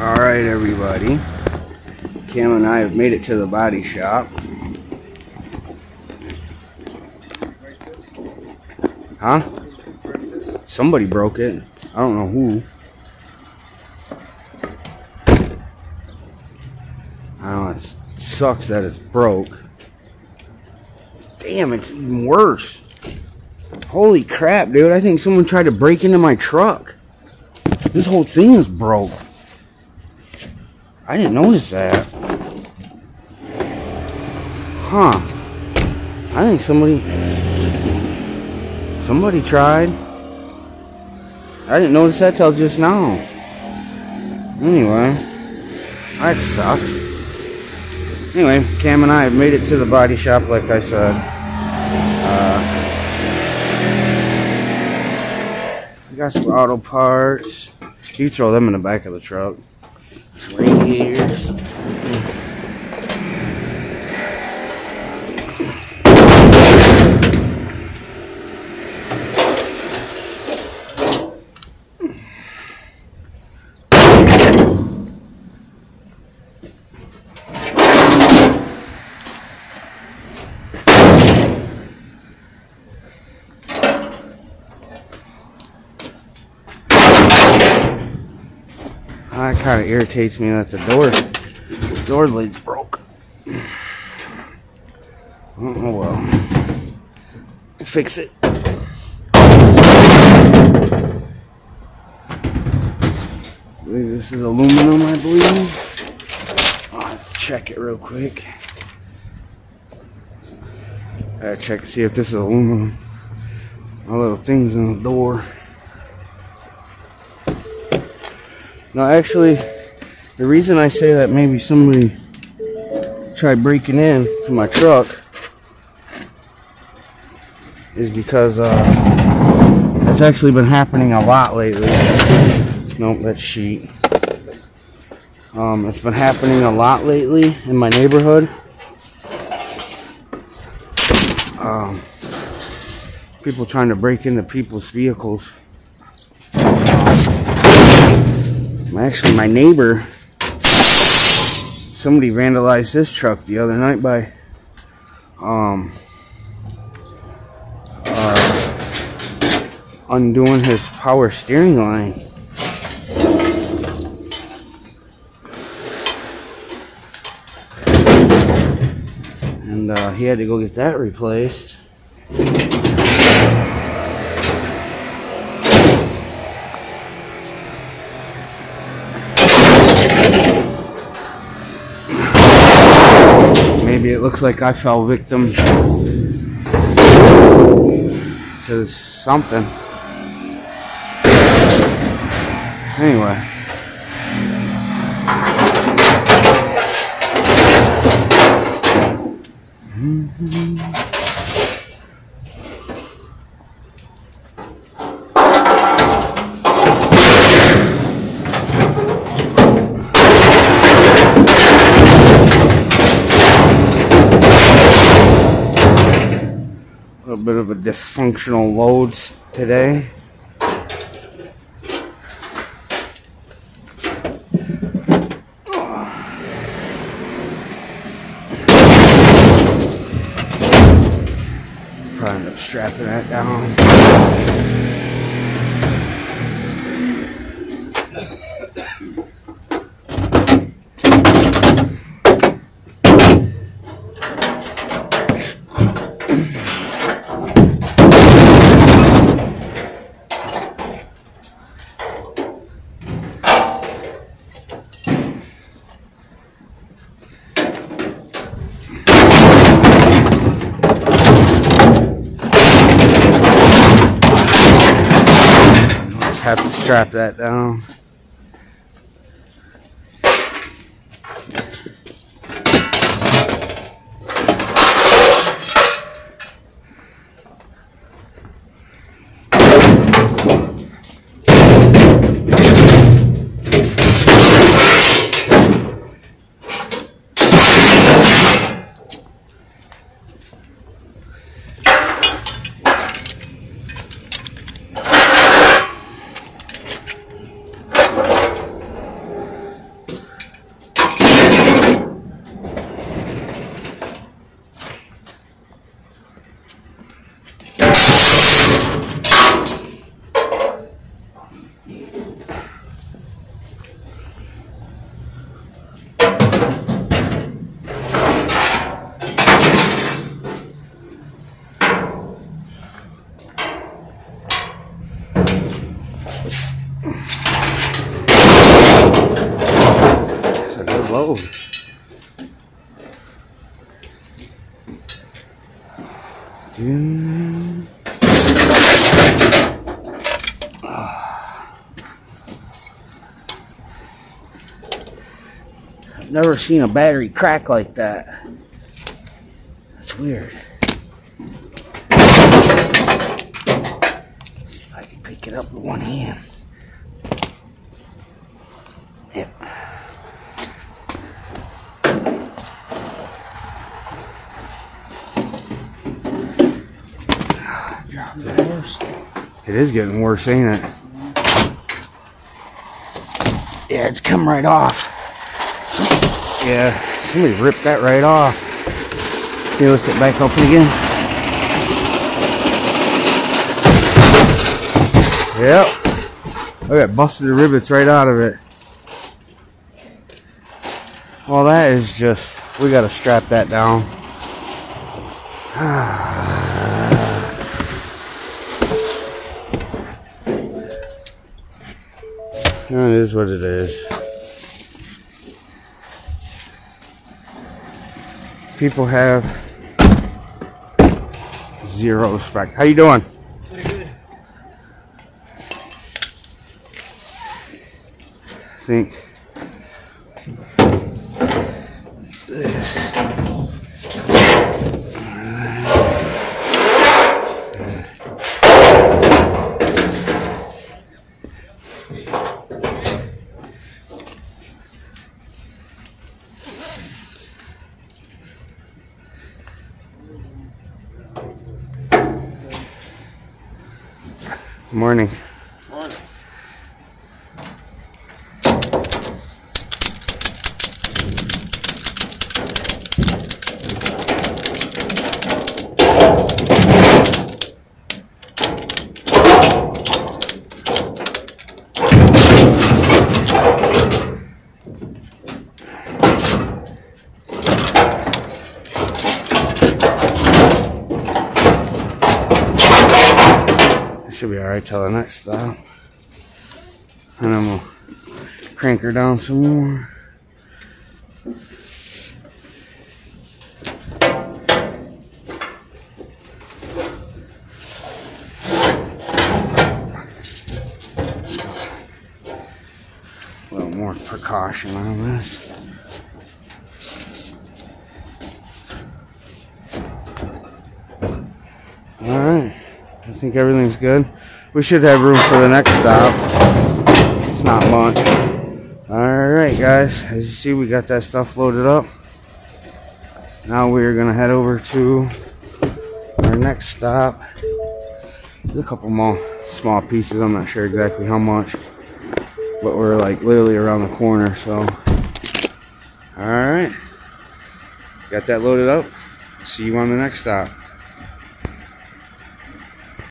Alright, everybody. Cam and I have made it to the body shop. Huh? Somebody broke it. I don't know who. I know, it sucks that it's broke. Damn, it's even worse. Holy crap, dude. I think someone tried to break into my truck. This whole thing is broke. I didn't notice that. Huh. I think somebody somebody tried. I didn't notice that till just now. Anyway, that sucks. Anyway, Cam and I have made it to the body shop, like I said. Uh, got some auto parts. You throw them in the back of the truck. Some radiators. That kind of irritates me that the door the door lid's broke. Oh well. Fix it. I believe this is aluminum, I believe. I'll have to check it real quick. I gotta check to see if this is aluminum. My little things in the door. No, actually, the reason I say that maybe somebody tried breaking in to my truck is because uh, it's actually been happening a lot lately. Nope, that's sheet. Um, it's been happening a lot lately in my neighborhood. Um, people trying to break into people's vehicles. Actually, my neighbor, somebody vandalized his truck the other night by um, uh, undoing his power steering line. And uh, he had to go get that replaced. Maybe it looks like I fell victim to something. Anyway. Mm-hmm. A little bit of a dysfunctional load today. Probably end up strapping that down. Have to strap that down. I've never seen a battery crack like that. That's weird. see if I can pick it up with one hand. It is getting worse, ain't it? Yeah, it's come right off. Some, yeah, somebody ripped that right off. Can you lift it back open again? Yep. Look at busted the rivets right out of it. Well, that is just, we got to strap that down. It is what it is. People have zero respect. How you doing? I think Morning. Should be alright till the next stop. And then we'll crank her down some more. A little more precaution on this. Alright. I think everything's good. We should have room for the next stop. It's not much. Alright guys, as you see we got that stuff loaded up. Now we're gonna head over to our next stop. There's a couple more small pieces, I'm not sure exactly how much. But we're like literally around the corner, so Alright. Got that loaded up. See you on the next stop.